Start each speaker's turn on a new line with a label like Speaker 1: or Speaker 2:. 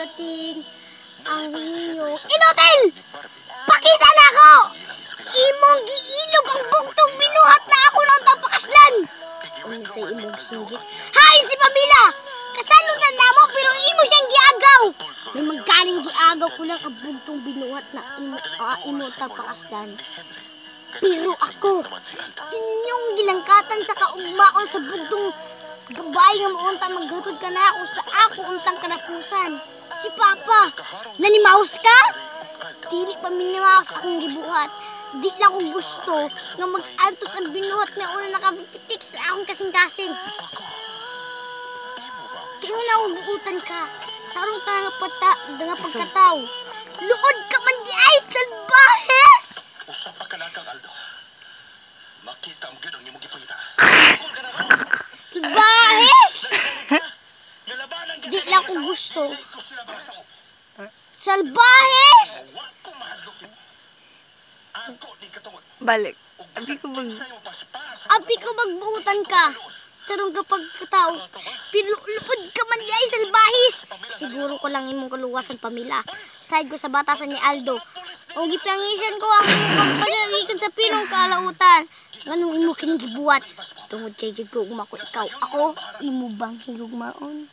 Speaker 1: darating ang inyo. Inutil! Pakita na ako! Imong giilog ang bugtong binuhat na ako ng tapakaslan! Ano sa imong singgit? Hay, si Pamela! Kasalunan na mo pero imo siyang giagaw! May magaling giagaw ko lang ang bugtong binuhat na imo, uh, imo tapakaslan. Pero ako, inyong gilangkatan sa kaugmaon sa bugtong gabay nga maunta maghutod ka na ako sa ako untang kanapusan. Si Papa, nanimaos ka? Dili pa minimaos akong gibuhat. Di lang ko gusto nga mag-antos ang binuhat nga una nakapitik sa akong kasing-kasing. Kaya na ako buutan ka. Tarong ka nga pata, nga pagkataw. Luod ka man di ay salbahes!
Speaker 2: Usa pa ka lang kang Aldo. Makita ang gid ang imong gipangita.
Speaker 1: Salbahes!
Speaker 2: Ka
Speaker 1: Di lang ko gusto. Salbahes!
Speaker 3: Balik. Abi ko
Speaker 2: paspas.
Speaker 1: Abi ko magbuutan ka. Tarong kapag kataw. Pero luod ka man di ay salbahis. Siguro ko lang imong kaluwasan pamila. Side ko sa batasan ni Aldo. O gipangisan ko ang imong pagpalagikan sa pinong kalautan. Nganong imo kining gibuhat. Tungod kay ko umako ikaw. Ako imo bang higugmaon?